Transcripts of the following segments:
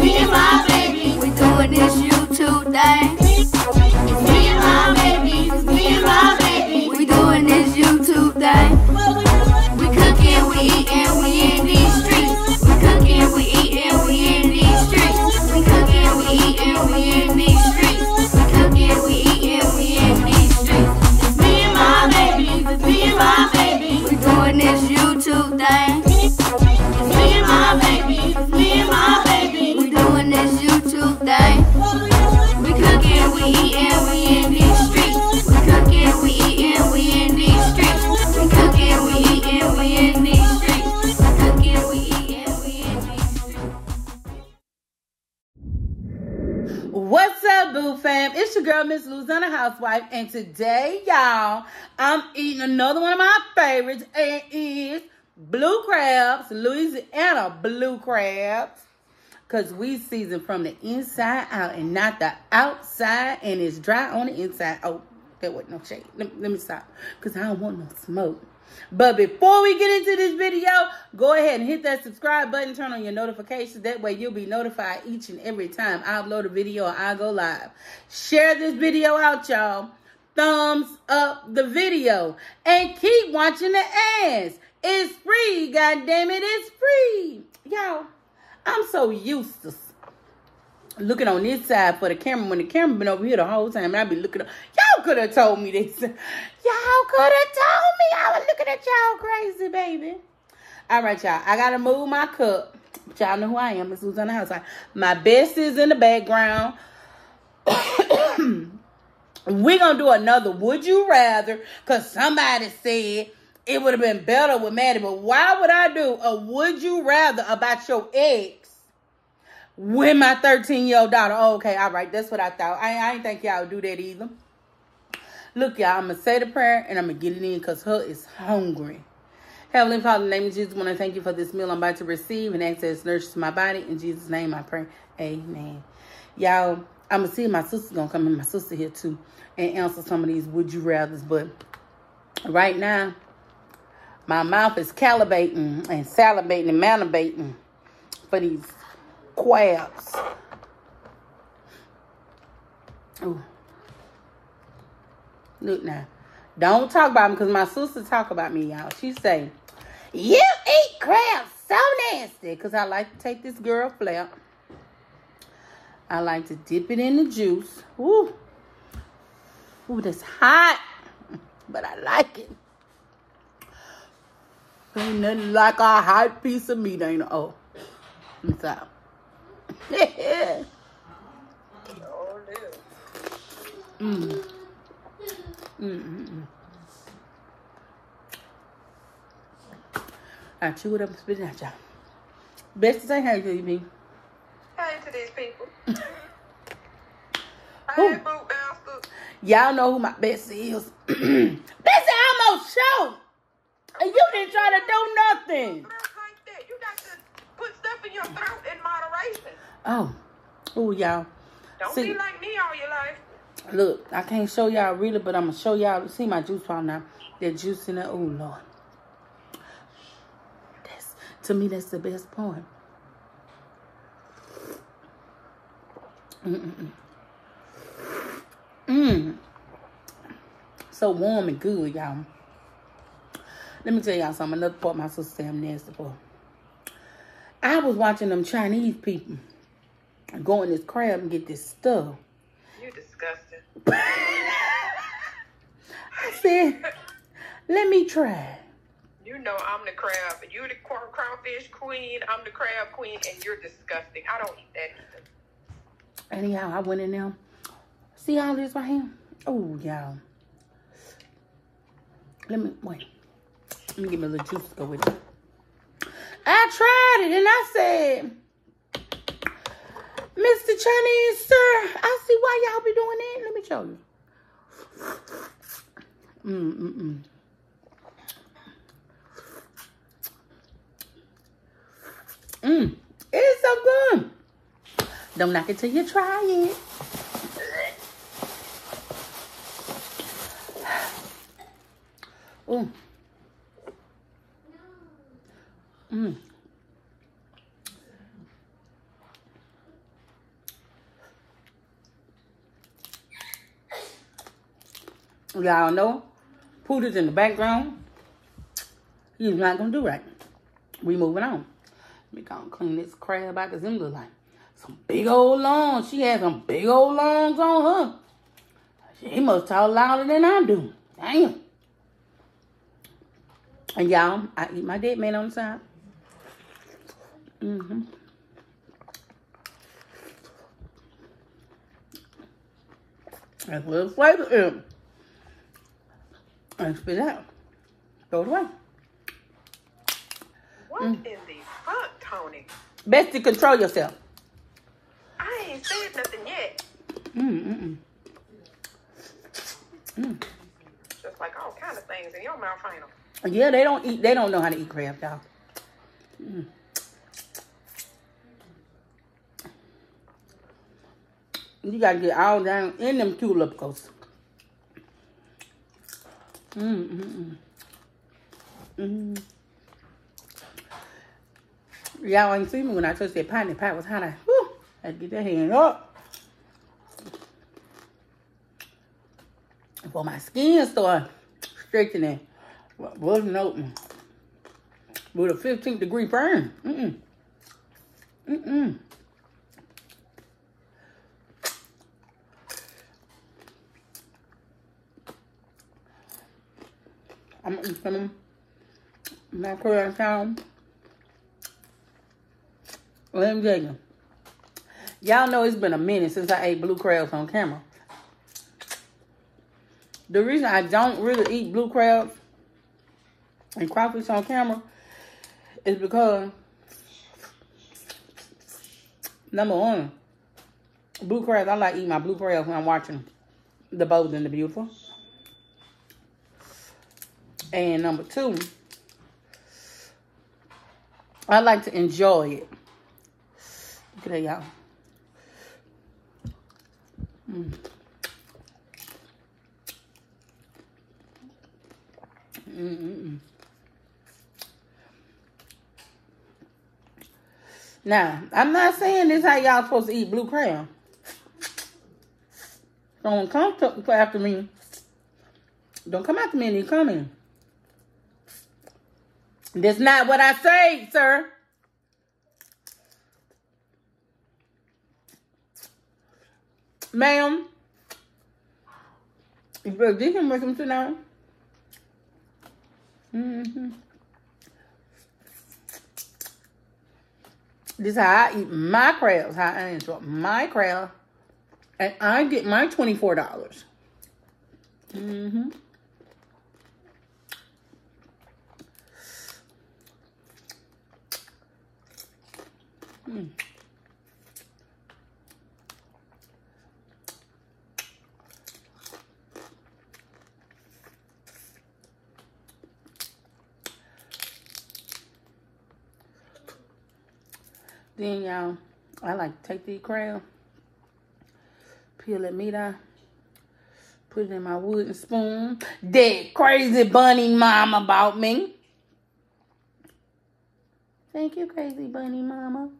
Me and my baby, we doing this YouTube thing. Housewife, and today, y'all, I'm eating another one of my favorites, and it is blue crabs, Louisiana blue crabs. Because we season from the inside out and not the outside, and it's dry on the inside. Oh, there wasn't no shade. Let, let me stop, because I don't want no smoke. But before we get into this video, go ahead and hit that subscribe button, turn on your notifications. That way you'll be notified each and every time I upload a video or I go live. Share this video out, y'all. Thumbs up the video. And keep watching the ads. It's free, God damn it, it's free. Y'all, I'm so used to looking on this side for the camera when the camera been over here the whole time. And I be looking up. Y'all could have told me this. Y'all could have told me. I was looking at y'all crazy, baby. All right, y'all. I got to move my cup. Y'all know who I am. It's who's on the house. My best is in the background. We're going to do another Would You Rather because somebody said it would have been better with Maddie. But why would I do a Would You Rather about your ex with my 13 year old daughter. Oh, okay, all right, that's what I thought. I, I ain't think y'all would do that either. Look, y'all, I'm going to say the prayer and I'm going to get it in because her is hungry. Heavenly Father, in the name of Jesus, I want to thank you for this meal I'm about to receive and access nurse to my body. In Jesus' name I pray. Amen. Y'all, I'm going to see my sister's going to come in, my sister here too, and answer some of these would you rathers. But right now, my mouth is calibrating and salivating and malibating for these crabs. Ooh. Look now. Don't talk about me because my sister talk about me, y'all. She say, you eat crabs so nasty. Because I like to take this girl flap. I like to dip it in the juice. Ooh. Ooh, that's hot. But I like it. Ain't nothing like a hot piece of meat, ain't it? Oh. Let me mm. Mm, mm, mm. I chew it up and spit it out, y'all. Best to say hey to you, me. Hey to these people. hey, boo bastard. Y'all know who my best is. Bessie almost showed. And you didn't try to do nothing. You got to put stuff in your throat in moderation. Oh, oh, y'all. Don't see, be like me all your life. Look, I can't show y'all really, but I'm gonna show y'all. See my juice pop now. That juice in there. Oh Lord. That's to me. That's the best part. Mm mm mm. So warm and good, y'all. Let me tell y'all something. Another part my sister Sam I'm nasty for. I was watching them Chinese people go in this crab and get this stuff. You disgusting. I said, let me try. You know I'm the crab. You're the crawfish queen. I'm the crab queen, and you're disgusting. I don't eat that either. Anyhow, I went in there. See all this right here? Oh, y'all. Let me, wait. Let me give me a little juice to go with it. I tried it, and I said, Mr. Chinese, sir, I see why y'all be doing that. Let me show you. Mm-mm-mm. Mm. It's so good. Don't knock it till you try it. Ooh. Mm. Y'all know, Pooter's in the background. He's not gonna do right. We moving on. We gonna clean this crab out because them look like some big old longs. She has some big old longs on her. She must talk louder than I do. Damn. And y'all, I eat my dead man on the side. Mm-hmm. That's what the flavor is. And spit it out. Throw it away. What in the fuck, Tony? Best to control yourself. I ain't said nothing yet. Mm-mm. mm. Mm. Just like all kind of things in your mouth, ain't them? Yeah, they don't eat. They don't know how to eat crab, y'all. Mm. You gotta get all down in them tulips. Mm, mm, mm. Mm. Y'all ain't see me when I touched that pot. That pot was hot. I, whew, I had to get that hand up. Before my skin started straightening. Wasn't open. With a 15 degree burn. Mm-mm. Mm-mm. I'm eating some macaroni town. Let me tell you. Y'all know it's been a minute since I ate blue crabs on camera. The reason I don't really eat blue crabs and crawfish on camera is because number one, blue crabs, I like eating my blue crabs when I'm watching The Bold and the Beautiful. And number two, I like to enjoy it. Look at that, y'all. Mm. Mm-mm-mm. Now, I'm not saying this how y'all supposed to eat blue crab. Don't come to, after me. Don't come after me and you coming. That's not what I say, sir. Ma'am. You better dig him with him sit down. Mm-hmm. This is how I eat my crabs, how I enjoy my crab. And I get my $24. Mm-hmm. Mm. Then y'all, I like to take the crab, peel that meat out, put it in my wooden spoon. That crazy bunny mama about me. Thank you, crazy bunny mama.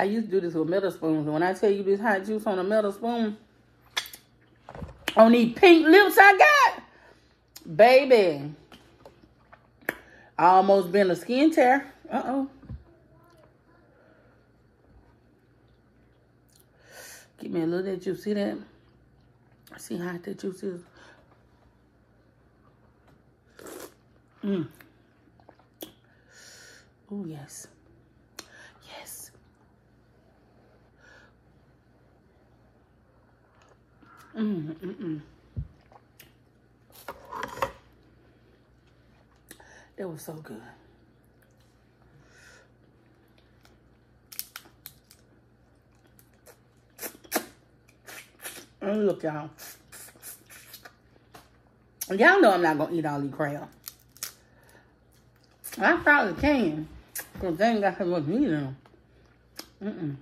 I used to do this with metal spoons. When I tell you this hot juice on a metal spoon, on these pink lips I got, baby, I almost been a skin tear. Uh-oh. Give me a little that juice. See that? See how hot that juice is? Mmm. Oh, yes. Mm, mm, mm. That was so good. And look, y'all. Y'all know I'm not going to eat all these crab. I probably can. Because they ain't got so much meat in them. Mm-mm.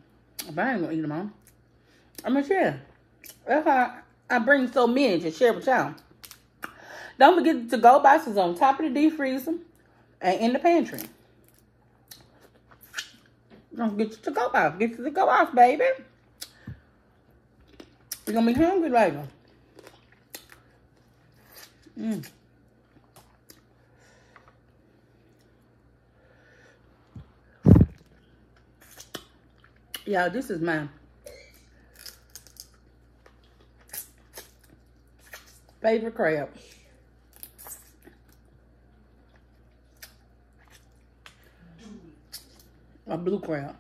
But I ain't going to eat them all. I'm going to share. That's why I bring so many to share with y'all. Don't forget to go boxes on top of the deep freezer and in the pantry. Don't get you to go box. Get you to go box, baby. You're gonna be hungry later. Mm. Yeah, this is my favorite crab. A blue crab.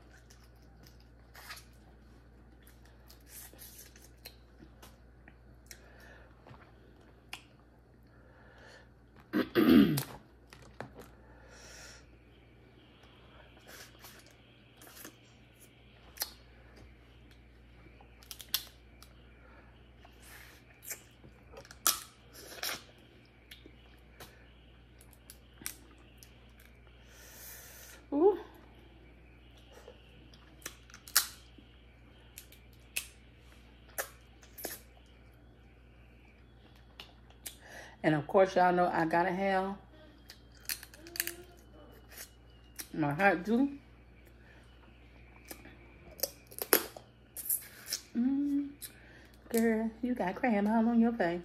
Ooh. And of course, y'all know I gotta have my hot juice. Mm. Girl, you got cram all on your face.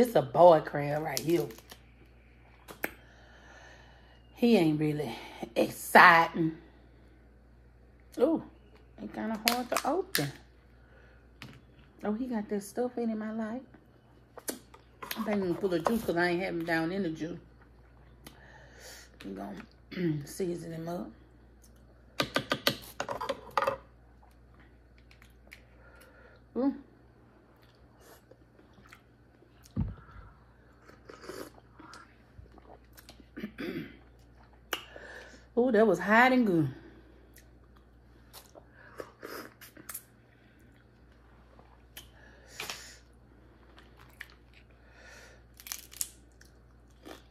This a boy crab right here. He ain't really exciting. Oh, it kind of hard to open. Oh, he got that stuff in him I like. I think I'm put the juice because I ain't having down in the juice. I'm gonna season him up. Ooh. Oh, that was hot and good.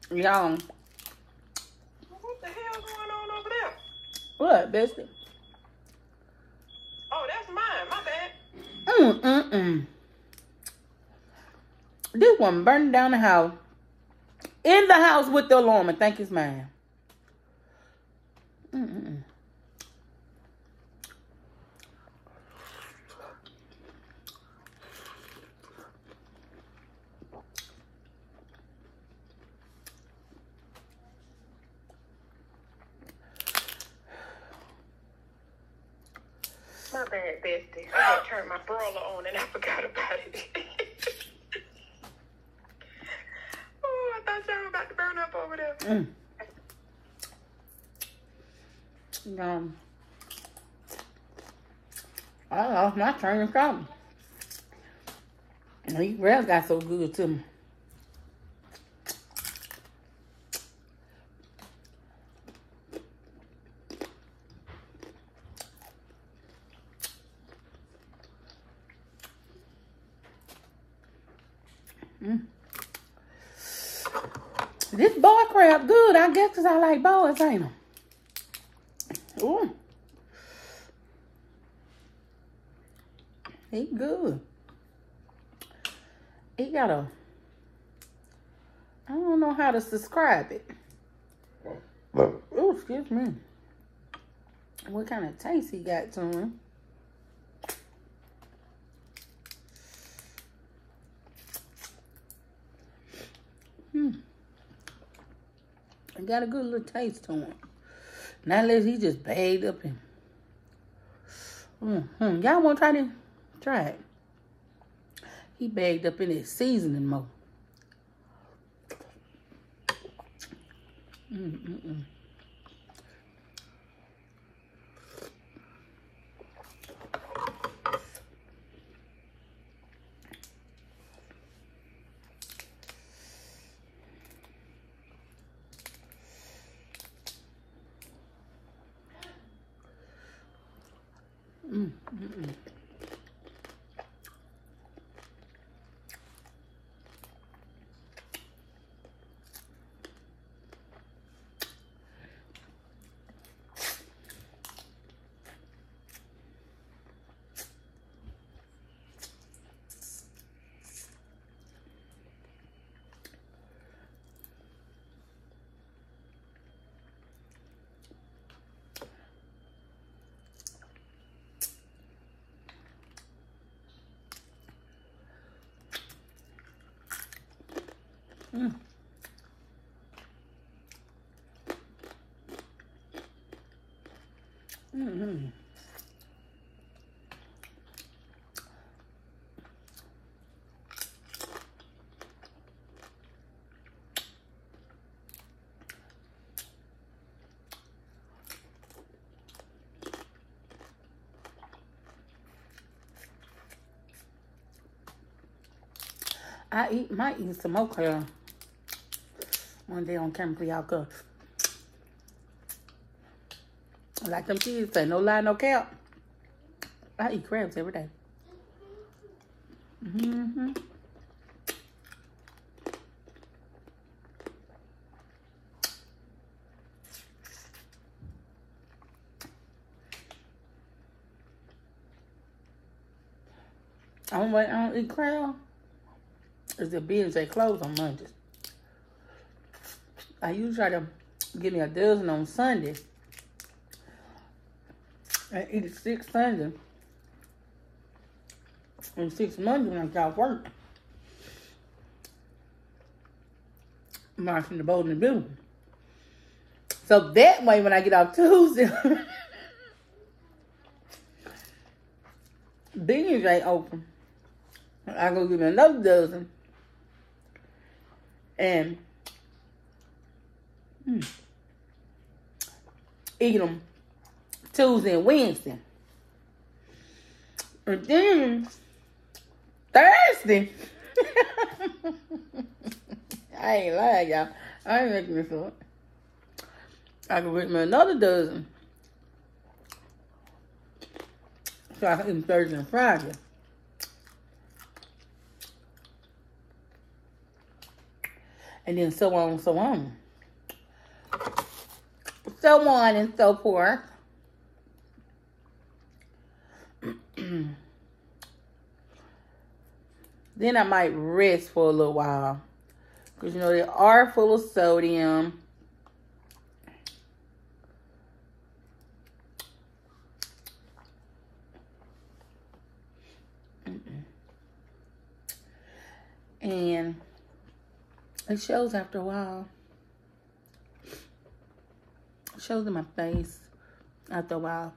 Y'all, What the hell going on over there? what, bestie? Oh, that's mine. My bad. Mm, mm, mm. This one burning down the house. In the house with the alarm and think it's mine. Mm, mm, mm. My bad, bestie. I had turned my broiler on and I forgot about it. oh, I thought about to burn up over there. Mm. Um, I lost my train of thought. These rails got so good to me. Mm. This boy crab good, I guess, because I like boys, ain't them? Ooh. He good. He got a, I don't know how to describe it. Oh, excuse me. What kind of taste he got to him? Hmm. It got a good little taste to him. Not unless he just bagged up and. Mm-hmm. Y'all want to try this? Try it. He bagged up in his seasoning mode. Mm-mm-mm. Mm. Mm, mm, mm. Mm. Mm-hmm. I eat might eat some okra one day on camera for y'all like them kids say, no lie, no cap. I eat crabs every day. Mm-hmm. I don't, I don't eat crab. Is the beans they close on Mondays. I usually try to give me a dozen on Sunday. I eat six Sunday. And six Monday when I got work. Marching the boat in the blue. So that way when I get off Tuesday, beans ain't open. I go give me another dozen. And hmm, eat them Tuesday and Wednesday. And then Thursday. I ain't lying, y'all. I ain't making this up. I can bring me another dozen. So I can eat Thursday and Friday. And then so on and so on. So on and so forth. Mm-hmm. then I might rest for a little while. Because, you know, they are full of sodium. And it shows after a while. It shows in my face after a while.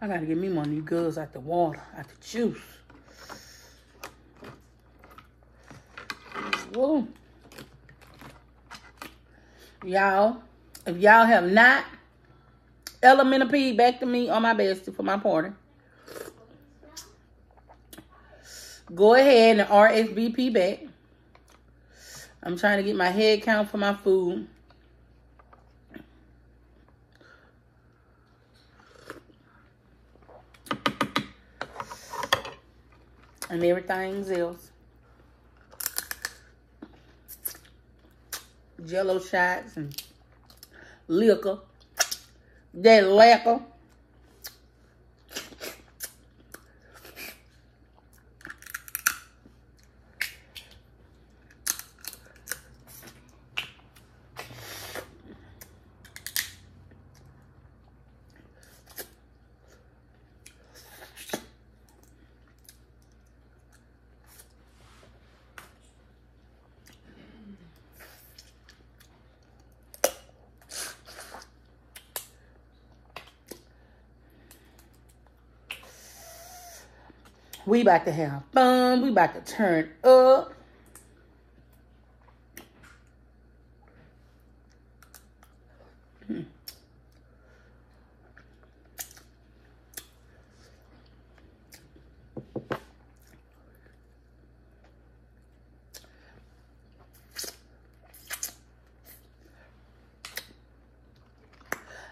I gotta get me one of these girls out the water, out the juice. Whoa. Y'all, if y'all have not Elemental P back to me on my bestie for my party. Go ahead and RSVP back. I'm trying to get my head count for my food. And everything else. Jello shots and liquor that lekker. about to have fun. We about to turn up. Hmm.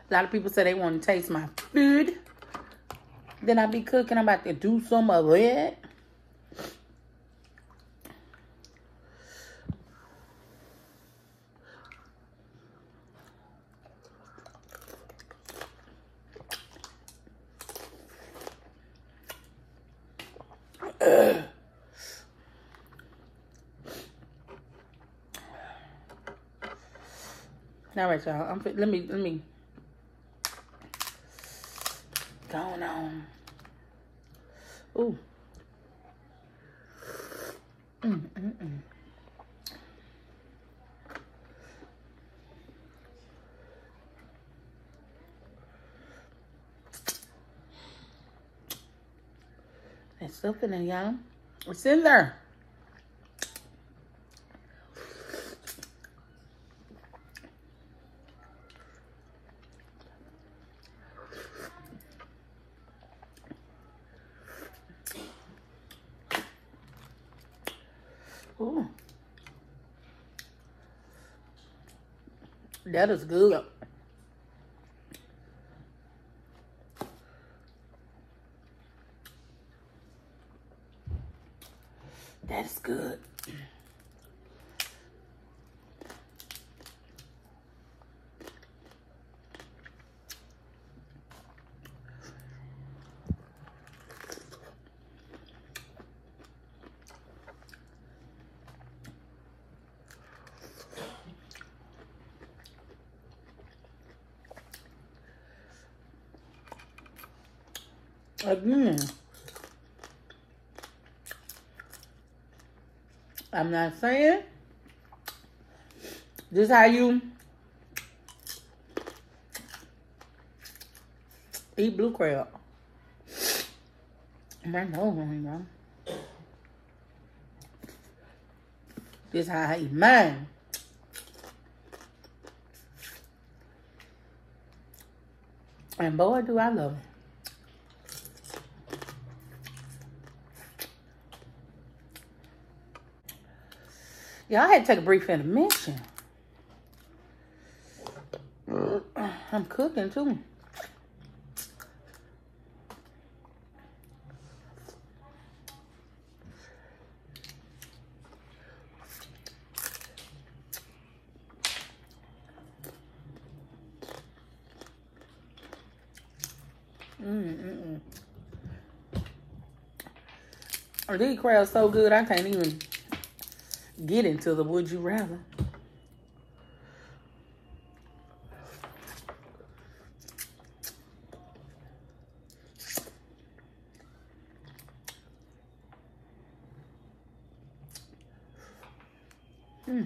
A lot of people say they want to taste my food. Then I be cooking. I'm about to do some of it. All right, y'all. I'm let me let me going on. Ooh. Mm, mm, mm. It's stuff in y'all. It's in there. Ooh. That is good. That's good. Again. Mm. I'm not saying this how you eat blue crab. My nose running, bro. This how I eat mine. And boy, do I love it. I had to take a brief intermission. I'm cooking too. Mm-mm-mm. These crabs so good I can't even get into the would you rather. Hmm.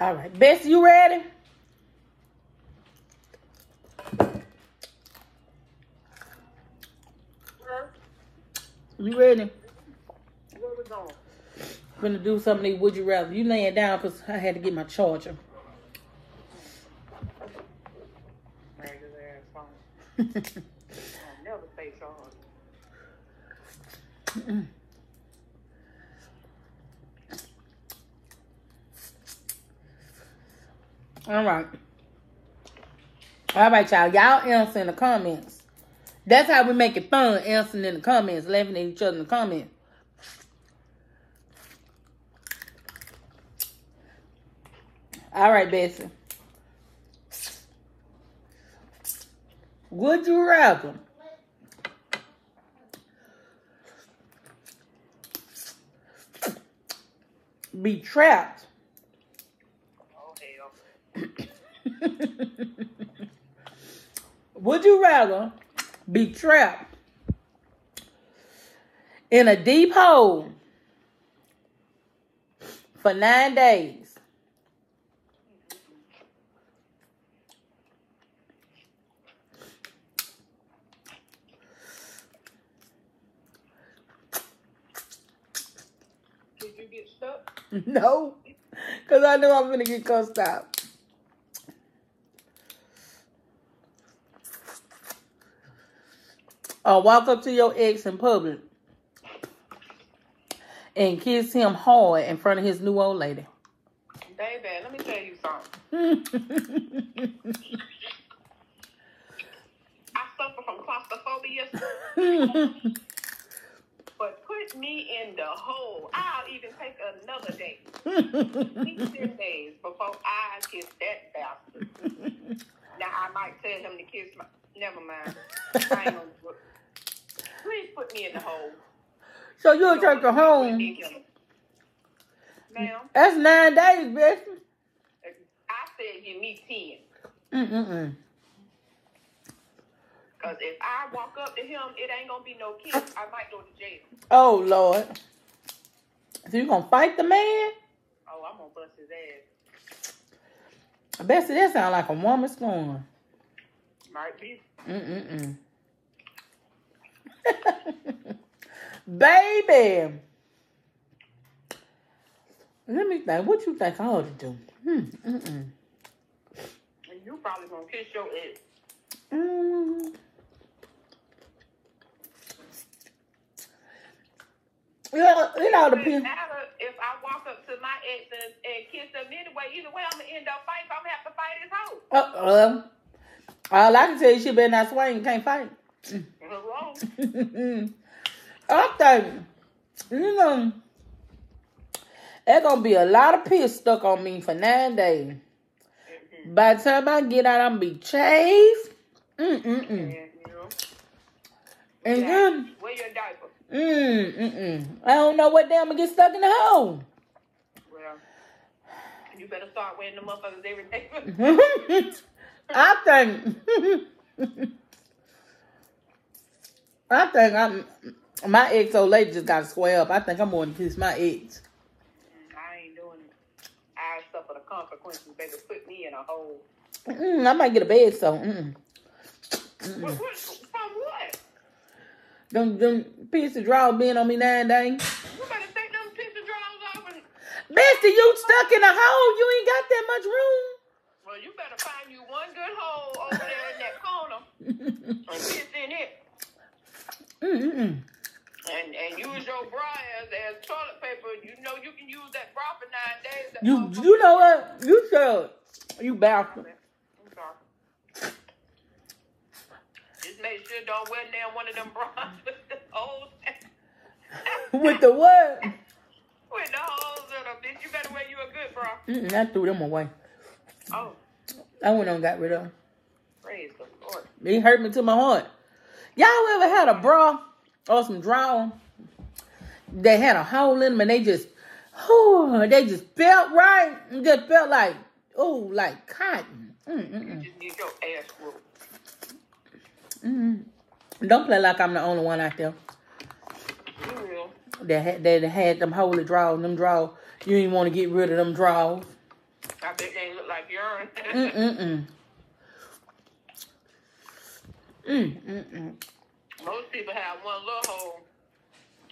All right, Bess, you ready? You ready? Where we going? Gonna do something. Would you rather? You laying down because I had to get my charger. Regular ass phone. I never stay charged. All right. All right, y'all. Y'all answer in the comments. That's how we make it fun, answering in the comments, laughing at each other in the comments. All right, Bessie. Would you rather be trapped Oh, hell. Would you rather be trapped in a deep hole for nine days? Did you get stuck? No, because I know I'm going to get cussed out. Or walk up to your ex in public and kiss him hard in front of his new old lady? Baby, let me tell you something. I suffer from claustrophobia, but put me in the hole. I'll even take another day. Ten days before I kiss that bastard. Now I might tell him to kiss my. Never mind. I ain't gonna do it. Please put me in the hole. so you'll take her home. Ma'am, That's nine days, bitch. I said give me ten. Mm-mm-mm. Cause if I walk up to him, it ain't gonna be no kiss. I might go to jail. Oh, Lord. So you gonna fight the man? Oh, I'm gonna bust his ass. Bessie, that sound like a woman scorn. Might be. Mm-mm-mm. Baby. Let me think. What you think I ought to do? Hmm. Mm-mm. You probably gonna kiss your ex. Mm. Yeah, it all depends. matter if I walk up to my ex and, and kiss them anyway. Either way, I'm gonna end up fighting. I'm gonna have to fight his hoe. Uh, uh, all I can tell you, she better not swing. Can't fight. I think, you know, there's gonna be a lot of piss stuck on me for nine days. Mhm. By the time I get out, I'm gonna be chased. Mm-mm-mm. And, you know, And yeah, then, wear your diaper. mm-mm-mm. I don't know what day I'm gonna get stuck in the hole. Well, you better start wearing the motherfuckers every day. I think, I think I'm, my ex old lady just got to square up. I think I'm going to kiss my ex. I ain't doing it. I suffer the consequences. Baby, put me in a hole. Mm, I might get a bed, so. Mm. What, what, from what? Them, them piece of draw being on me nine days. You better take them piece of drawers off and Bestie, you stuck in a hole. You ain't got that much room. Well, you better find you one good hole over there in that corner and piss in it. Mm-mm. And and use your bra as, as toilet paper. You know you can use that bra for nine days. That You, motherfucker- you know what? You should. You bastard. I'm sorry. Just make sure don't wear down one of them bras with the holes With the what? with the holes in them. Bitch, you better wear you a good bra. Mm-mm, I threw them away. Oh, I went on and got rid of them. praise the Lord. They hurt me to my heart. Y'all ever had a bra or some drawers that had a hole in them and they just, oh, they just felt right? It just felt like, oh, like cotton. Mm, mm, mm. You Mm-mm-mm. just need your ass whooped. Mm-mm. Don't play like I'm the only one out there You that had, that had them holy drawers, them drawers. You ain't want to get rid of them drawers. I bet they look like urine. Mm-mm-mm. Mm-mm-mm. Most people have one little hole.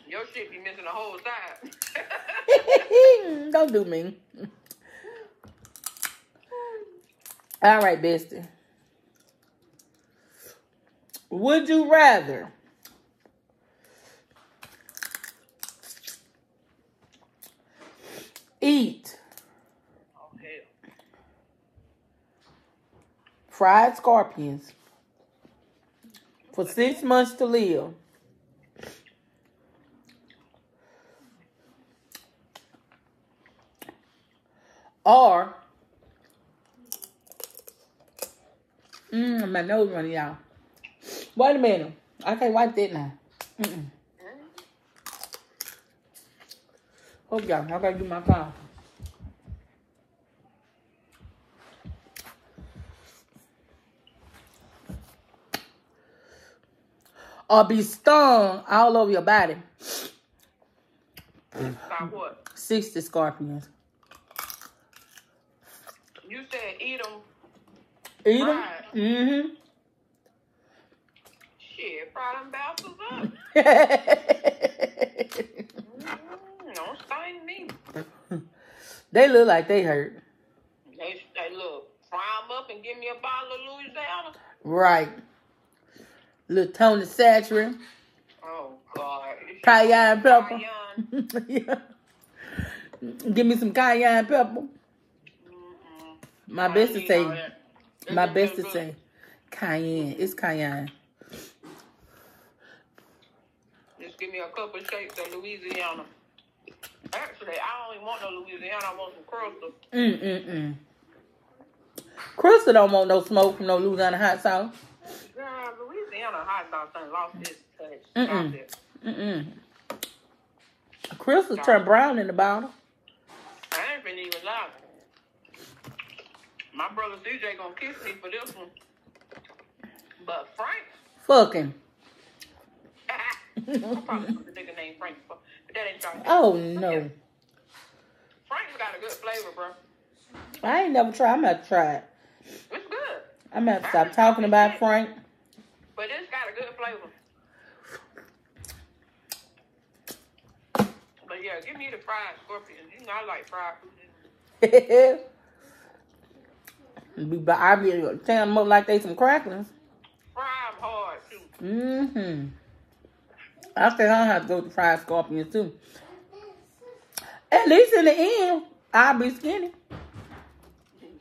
Your shit be missing a whole side. Don't do me. All right, bestie. Would you rather eat oh hell. fried scorpions for six months to live? Or, mm, my nose running out. Wait a minute. I can't wipe that now. Mm-mm. Hold on. I gotta do my coffee. Or be stung all over your body. Stop what? 60 scorpions. You said eat them. Eat them? Right. Mm-hmm. Shit, fry them bastards up. Mm, don't sting me. they look like they hurt. They, they look, fry them up and give me a bottle of Louisiana. Right. Little Tony Chachere. Oh God. Cayenne pepper. Cayenne. yeah. Give me some cayenne pepper. Mm-mm. My I best to say, my best to say, cayenne. It's cayenne. Just give me a couple shakes of Louisiana. Actually, I don't even want no Louisiana. I want some crystal. Mm mm mm. Crystal don't want no smoke from no Louisiana hot sauce. Girl, Louisiana hot sauce done lost its touch. Mm-mm. Lost it. Mm mm. Crystal turn brown in the bottle. I ain't been even lie. My brother CJ gonna kiss me for this one. But Frank, Fucking. I'm probably put the nigga named Frank, but that ain't trying. Oh no. Frank's got a good flavor, bro. I ain't never tried. I'm gonna have to try it. It's good, I'm gonna stop talking about Frank. but it's got a good flavor. But yeah, give me the fried scorpions. You know I like fried food. but I be tearing them up like they some cracklings. Fry 'em hard too. Mm-hmm. I think I'll have to go with fried scorpions too. At least in the end, I'll be skinny.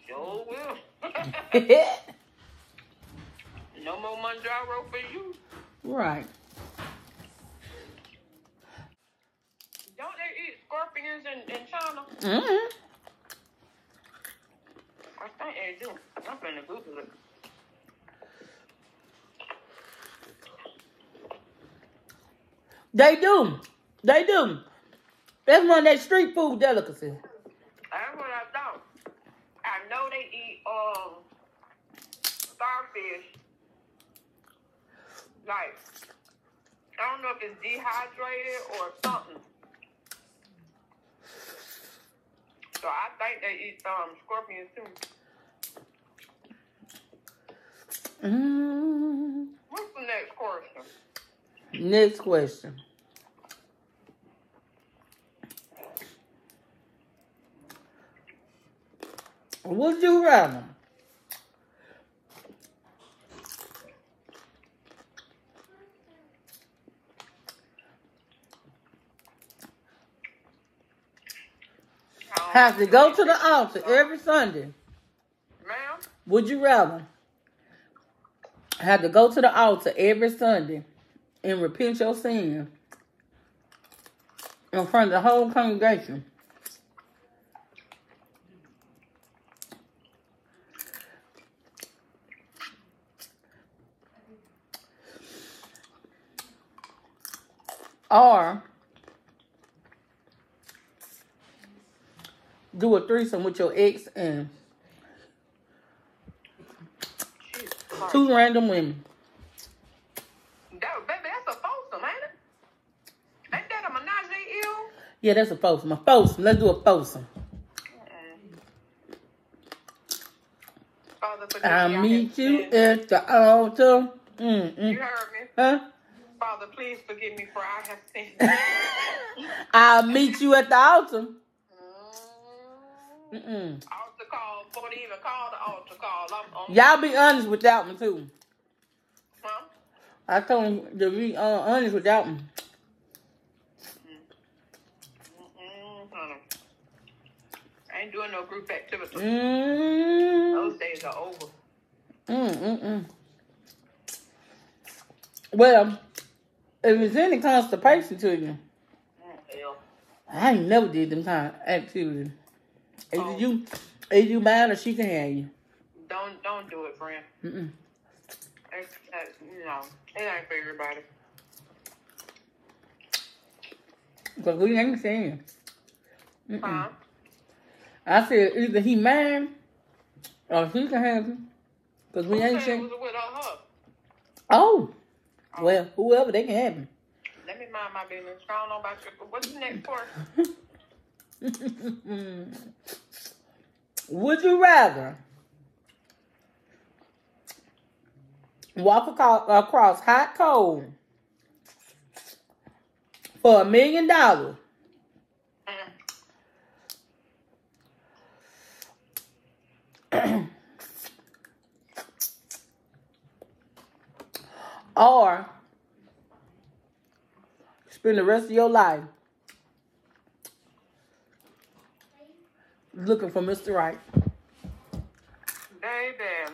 Sure will. no more Mounjaro for you. right. Don't they eat scorpions in, in China? Mm-hmm. I think they do. I'm finna Google it. They do. They do. That's one of that street food delicacy. That's what I thought. I know they eat um starfish. Like I don't know if it's dehydrated or something. So I think they eat um scorpions too. Mm. What's the next question? Next question. Would you rather? Have to go to the altar every Sunday. Ma'am? Would you rather have to go to the altar every Sunday and repent your sin in front of the whole congregation? Or do a threesome with your ex and two random women. That, baby, that's a foursome, ain't it? Ain't that a menage ill? Yeah, that's a foursome. A foursome. Let's do a foursome. Father, I'll meet you at the altar. You Mm-mm. heard me. Huh? Father, please forgive me for I have sinned. I'll meet you at the altar. Mm. Mm-mm. altar call, before they even call the altar call. I'm on. Y'all be honest with that one too. Huh? I told him to be uh, honest with that one. I ain't doing no group activity. Mm. Those days are over. Mm-mm-mm. Well, if it's any constipation to you, Mm. I ain't never did them kind of activities. Either Oh. you, either you mine or she can have you. Don't don't do it, friend. Mm-mm. It's, uh, know, it ain't for everybody. Cause we ain't saying. Mm-mm. Huh? I said either he mine or she can have him. Cause we Who ain't saying. her? Oh, well, whoever they can have him. Let me mind my business. I don't know about you. What's the next part? Would you rather walk across hot coal for a million dollars or spend the rest of your life looking for Mr. Right. Baby.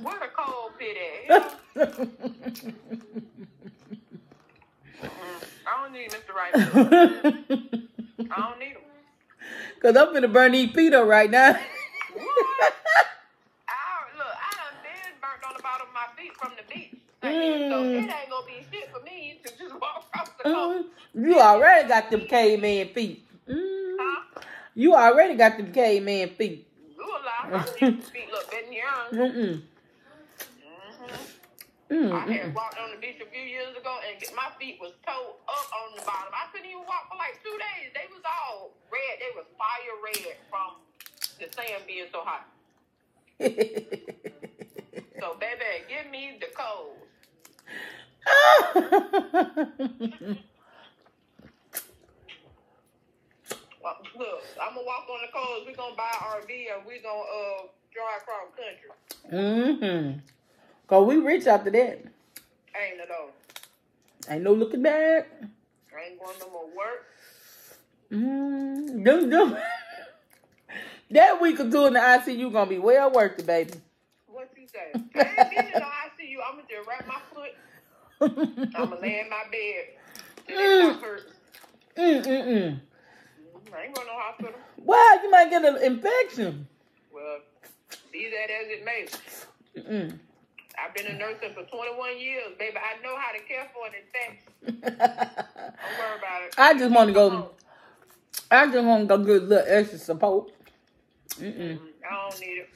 What a cold pit at? Mm, I don't need Mr. Right. I don't need him. Cause I'm gonna burn these up right now. What? I, look, I done been burnt on the bottom of my feet from the beach. So it ain't gonna be shit for me to just walk across the coast. Mhm. You already got them caveman feet. You already got them caveman feet. You a. My feet look better than yours. Mm-mm. Mm-hmm. Mm, I had walked on the beach a few years ago and my feet was toe up on the bottom. I couldn't even walk for like two days. They was all red. They was fire red from the sand being so hot. So, baby, give me the cold. Well, look, I'm gonna walk on the coast. We're gonna buy an RV and we're gonna uh drive across country. mm-hmm. Cause we rich after that. Ain't though? Ain't no looking back. I ain't going no more work. Mm, them, them. that week or two in the ICU gonna be well worth it, baby. What you say? I ain't been in the ICU. I'm gonna just wrap my foot. I'm gonna lay in my bed. Till they stop hurting. I ain't going to no hospital. Why? You might get an infection. Well, be that as it may. Mm-mm. I've been a nursing for 21 years, baby. I know how to care for an infection. Don't worry about it. I just want to go. I just want to go get a little extra support. Mm-mm. I don't need it.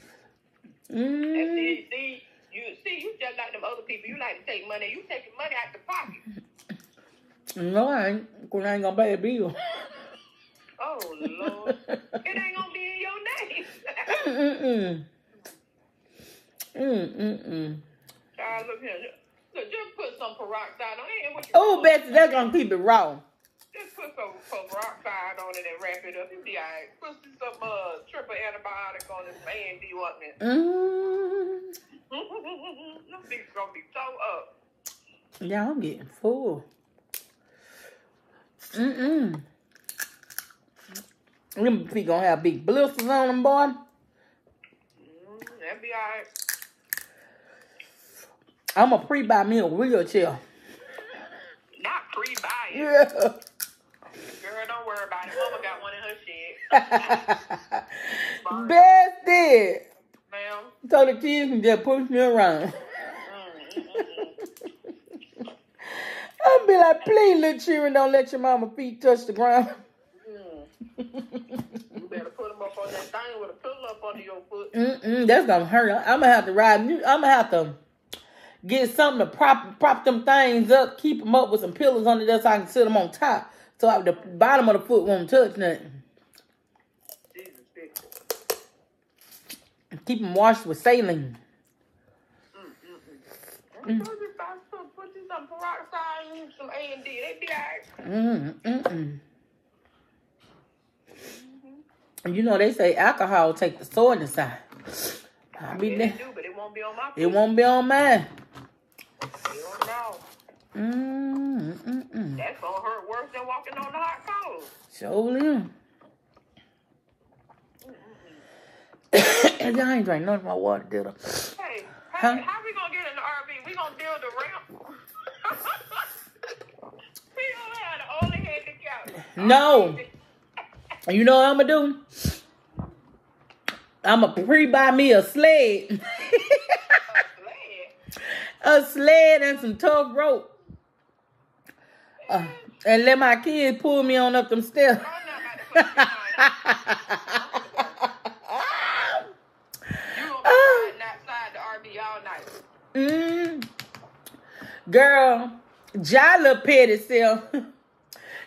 And Mm. see, see, you see, you just like them other people. You like to take money. You taking money out the pocket. No, I ain't. Cause I ain't gonna pay a bill. Lord, it ain't gonna be in your name. Mm-mm. Mm-mm. Child, look here. Look, just put some peroxide on it. and what you- Oh, Betsy, that's gonna keep it raw. Just put some, some peroxide on it and wrap it up. It'll be alright. Put some uh, triple antibiotic on it, man. Do you want me? Mm. Things gonna be so up. Yeah, I'm getting full. Mm-mm. Them feet gonna have big blisters on them, boy. Mm, that'll be alright. I'm gonna pre-buy me a wheelchair. Not pre-buy it. Yeah. Girl, don't worry about it. Mama got one in her shed. Best did. Ma'am. So the kids can just push me around. I'll be like, please, little children, don't let your mama feet touch the ground. Mm. You better put them up on that thing with a pillow up under your foot. Mm-mm, that's gonna hurt. I'm gonna have to ride. I'm gonna have to get something to prop prop them things up, keep them up with some pillows under there so I can sit them on top, so I, the bottom of the foot won't touch nothing. Jesus. Keep them washed with saline. I'm supposed to buy some, put you some peroxide and some A and D. They be alright. Mm, mm-mm. And You know they say alcohol take the soreness out. I be Yeah, there. do, but it won't be on my It won't be on mine. Mm, mm, mm. That's gonna hurt worse than walking on the hot coals. Surely. Y'all ain't drink none of my water, did I? Hey, hey, Huh? how we gonna get in the RV? We gonna build a ramp? we gonna have the only handicap. No. You know what I'm gonna do? I'm gonna pre-buy me a sled, a sled and some tough rope, uh, and let my kids pull me on up them stairs. I'm not about to put you on. You gonna be riding outside the RV. Mm. Girl, little petty self.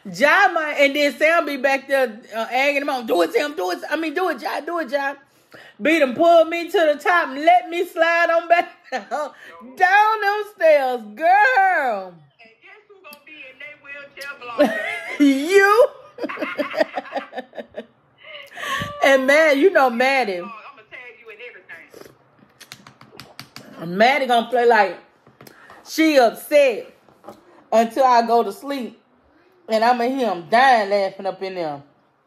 Might, and then Sam be back there uh, egging him on. Do it, Sam. Do it. I mean, do it, Jai. Do it, Jai. Beat him, pull me to the top, and let me slide on back down them stairs, girl. And guess who gonna be in their wheelchair you. and man, you know Maddie. I'm gonna tag you in everything. Maddie gonna play like she upset until I go to sleep. And I'ma hear him dying laughing up in there.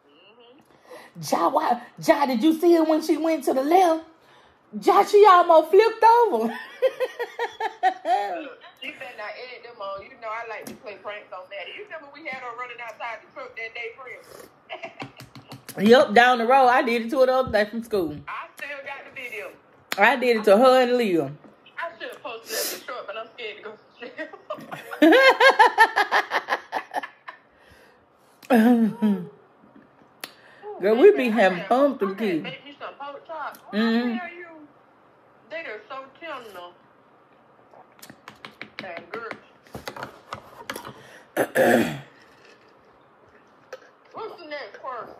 Mm-hmm. Ja, why, ja, did you see her when she went to the left? Ja, she almost flipped over. She better not edit them on. You know I like to play pranks on that. You remember we had her running outside the truck that day, friend? yep, down the road. I did it to her the other day from school. I still got the video. I did it to her and Leah. I should have posted it as a short, but I'm scared to go to jail. Girl, we be having fun with them I had kids. Make me some pork chops. Mhm. How tell you? They are so tender. What's the next person?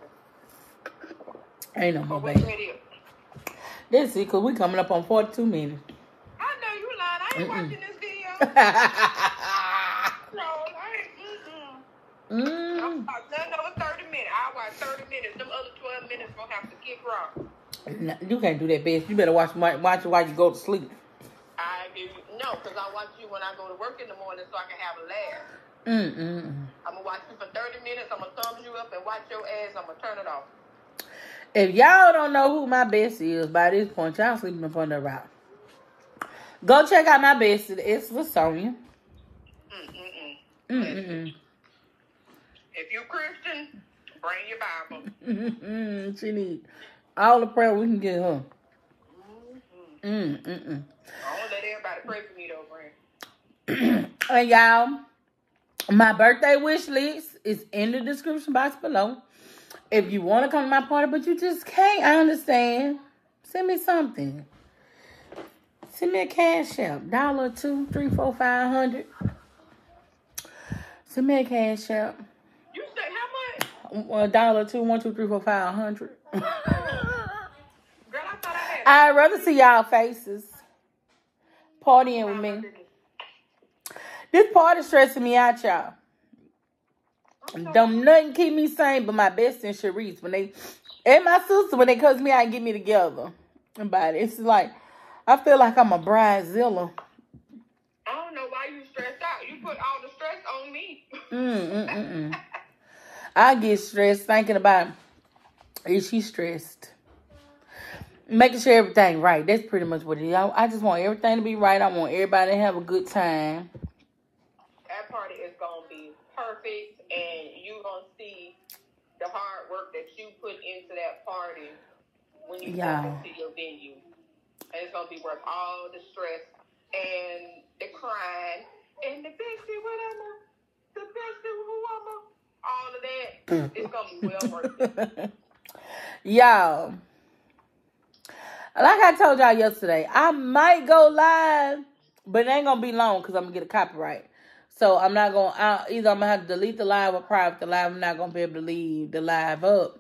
Ain't no Oh, more, baby. that is? This is because we coming up on 42 minutes. I know you lying. I ain't Mm-mm. watching this video. No, I ain't. Mm-mm. mm. I'm watching nothing over 30 minutes. I watch 30 minutes. Them other 12 minutes gonna have to kick rock. Nah, You can't do that, bitch. You better watch watch while you go to sleep. I you no, because I watch you when I go to work in the morning so I can have a laugh. Mm mm mm. I'm gonna watch you for 30 minutes. I'm gonna thumbs you up and watch your ass. I'm gonna turn it off. If y'all don't know who my best is by this point, y'all sleeping up on the rock. Go check out my best. It's with Sonia. Mm-mm-mm. Mm mm mm. If you Christian, bring your Bible. Mm-mm. She need all the prayer we can get her. Mm-hmm. Mm mm mm. I don't let everybody pray for me though, friend. And y'all, my birthday wish list is in the description box below. If you want to come to my party, but you just can't, I understand. Send me something. Send me a cash app. Dollar, two, three, four, five hundred. Send me a cash app. You say how much? A dollar, two, one, two, three, four, five hundred. Girl, I thought I had. I'd rather see y'all faces. Partying with me. This party stressing me out, y'all. Don't nothing keep me sane but my best and Sharice when they and my sister when they cuss me out and get me together. About it. It's like I feel like I'm a bridezilla. I don't know why you stressed out. You put all the stress on me. Mm, mm, mm, mm. I get stressed thinking about is she stressed? Making sure everything right. That's pretty much what it is. I, I just want everything to be right. I want everybody to have a good time. that party is gonna be perfect, and you gonna see the hard work that you put into that party when you Yeah. come into your venue. And it's gonna be worth all the stress and the crying and the bestie, what am I? The bestie, who am I? All of that. It's gonna be well worth it. Y'all, like I told y'all yesterday, I might go live, but it ain't gonna be long because I'm gonna get a copyright. So I'm not gonna I, either. I'm gonna have to delete the live or private the live. I'm not gonna be able to leave the live up.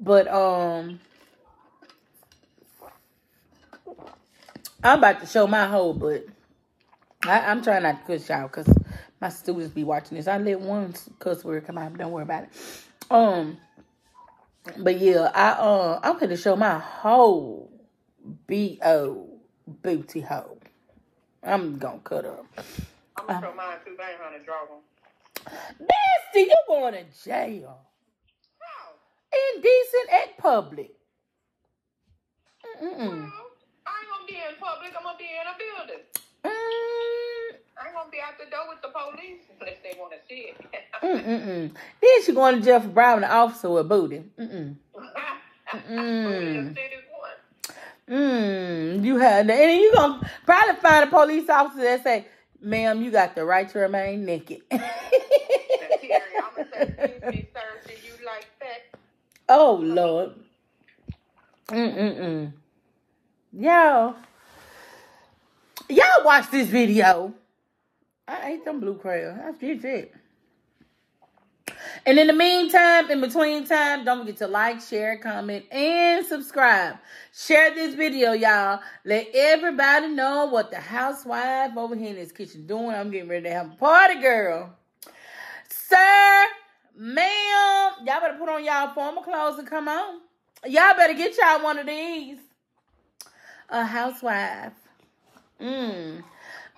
But um, I'm about to show my whole butt. I, I'm trying not to cuss y'all because my students be watching this. I let one cuss word come out. Don't worry about it. Um. But yeah, I uh I'm gonna show my whole B O booty hole. I'm gonna cut up. I'm gonna show mine too, I ain't gonna draw one. Bestie, you going to jail. How? Indecent at public. Mm-mm. Well, I ain't gonna be in public. I'm gonna be in a building. Mm, I ain't gonna be out the door with the police unless they want to see it. Mm-mm. Then she going to jail for bribing the officer with booty. Mm-mm. Mm. Mm. You had and you gonna probably find a police officer that say, "Ma'am, you got the right to remain naked." I'm oh Lord. Mm-mm-mm. Y'all. Y'all watch this video. I ate them blue crayons. That's did it. And in the meantime, in between time, don't forget to like, share, comment, and subscribe. Share this video, y'all. Let everybody know what the housewife over here in this kitchen doing. I'm getting ready to have a party, girl. Sir, ma'am, y'all better put on y'all formal clothes and come on. Y'all better get y'all one of these. A housewife. Mmm.